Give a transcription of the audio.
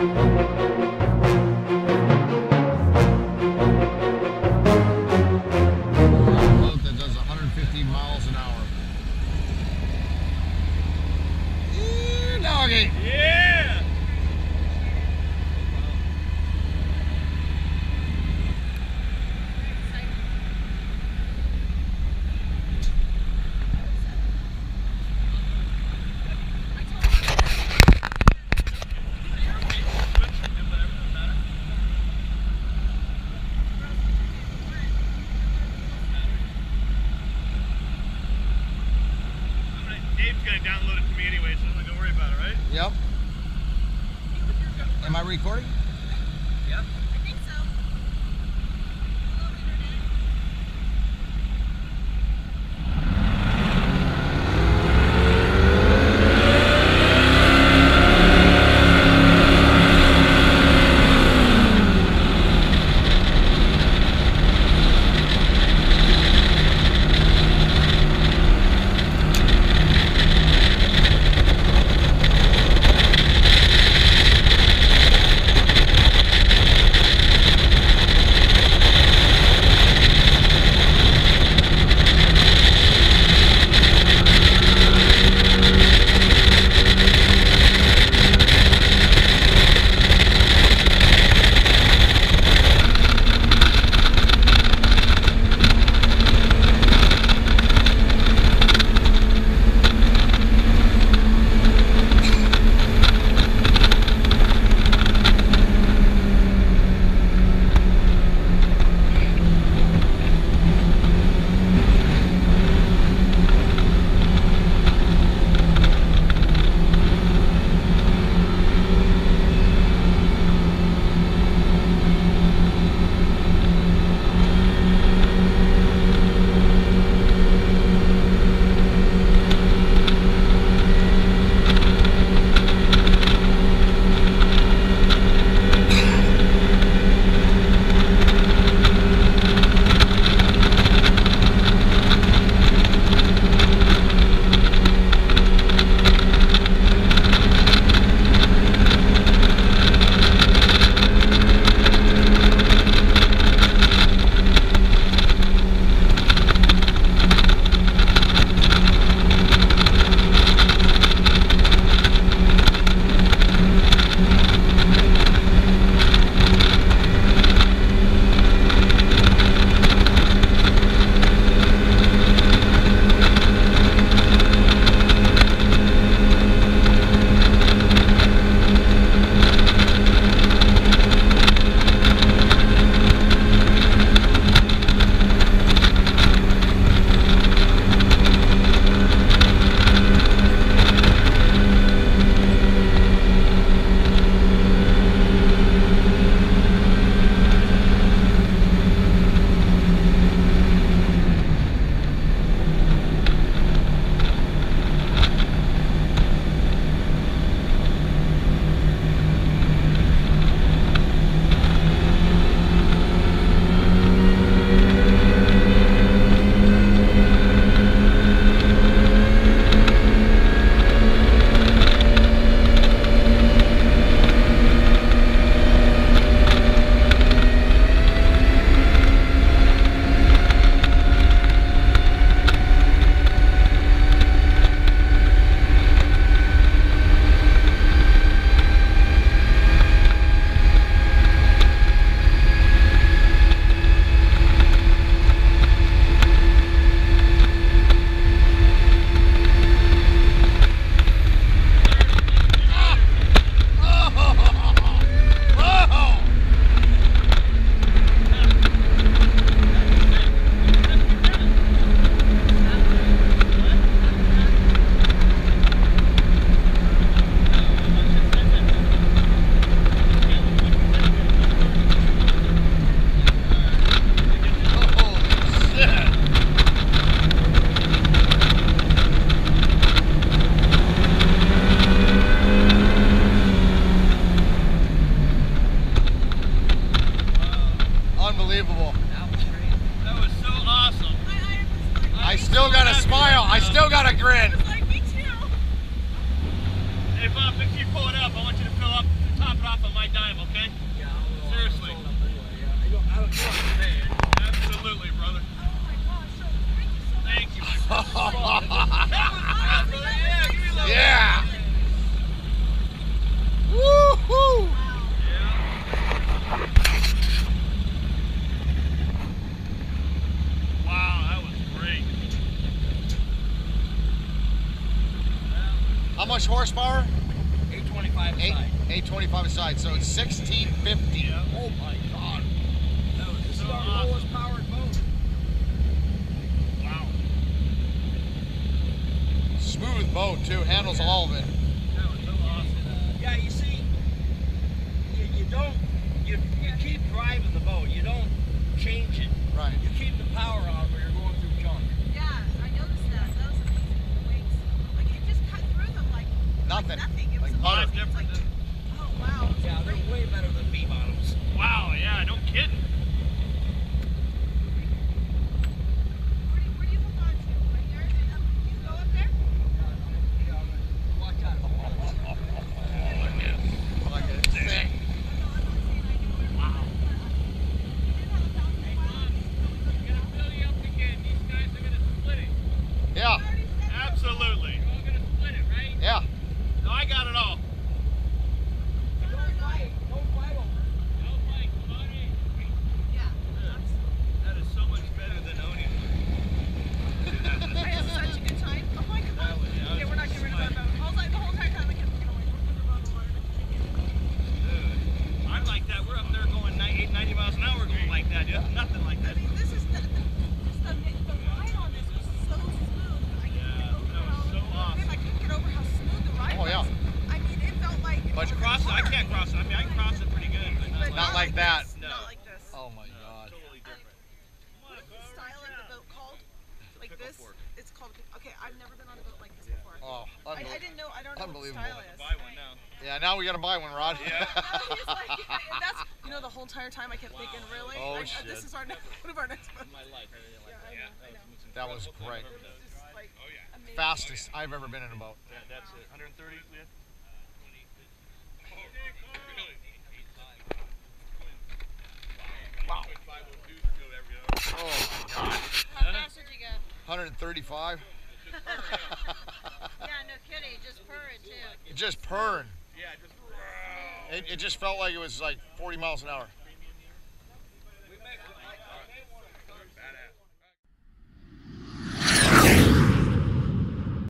boat Am I recording? On my dime, okay? Yeah, I'm Seriously. I'm anyway, yeah. I don't, I don't know what to say. Absolutely, brother. Oh my gosh, so thank you. Thank you, my friend. That was brother. Yeah, give me a little- Yeah. Woo-hoo. Wow, that was great. How much horsepower? 825 Eight, aside. 825 a side, so it's 1650. Yeah. Oh my god. That was This so is our awesome. lowest powered boat. Wow. Smooth boat too, handles all of it. That was so awesome. Yeah, you see, you, you don't, you, you keep driving the boat. You don't change it. Right. You keep the power on when you're going through junk. Yeah, I noticed that. That was amazing. The wings. Like it just cut through them like Nothing. Like nothing. It Like was butter. amazing. It's like, Different oh wow. Yeah, they're way better than V bottoms. Wow, yeah, no kidding. Where do, where do you hook on to? Right there? And up, you go up there? Watch out. Like a thing. Wow. Wow. gonna fill you up again. These guys are gonna split it. Yeah, Absolutely. You're all gonna split it, right? yeah. No, I got it all. Don't fight. Don't fight over it. No fight, buddy. Yeah. That is so much better than owning one. I had such a good time. Oh my god. That was- that okay, was we're not getting rid of that boat. All the, the whole entire time I kept going. We're above the water. Dude, I'm like that. We're up there going 90, 90 miles an hour going like that. Yeah, nothing like I that. mean, this is the, the, just the, the ride on this was so smooth. I couldn't Yeah, get over that was how, so awesome. I couldn't get over how smooth the ride Oh, yeah. was. I mean, it felt like. It But was a Cross it. I car. can't cross it. I mean, I can cross it pretty good, but not, But Not like that. This, No. Not like this. Oh my no, god. totally different. What is the style of the boat called? Like this? fork. It's called. Okay, I've never been on a boat like this before. Oh, I, I unbelievable. didn't know. I don't know what the Unbelievable. style is. Buy one now. Yeah, now we gotta buy one, Rod. Yeah. He's like, that's you know the whole entire time I kept thinking, really? Oh, like, uh, This is our next, one of our next boats. My life. Yeah, I know, I know. that was great. Was just like Oh yeah. amazing. Fastest I've ever been in a boat. Yeah, that's it. 130, Leah? Wow. Oh my god. How fast did you go? 135. Yeah, no kidding. Just purr too. Just purring. Yeah, just. It, it just felt like it was like 40 miles an hour.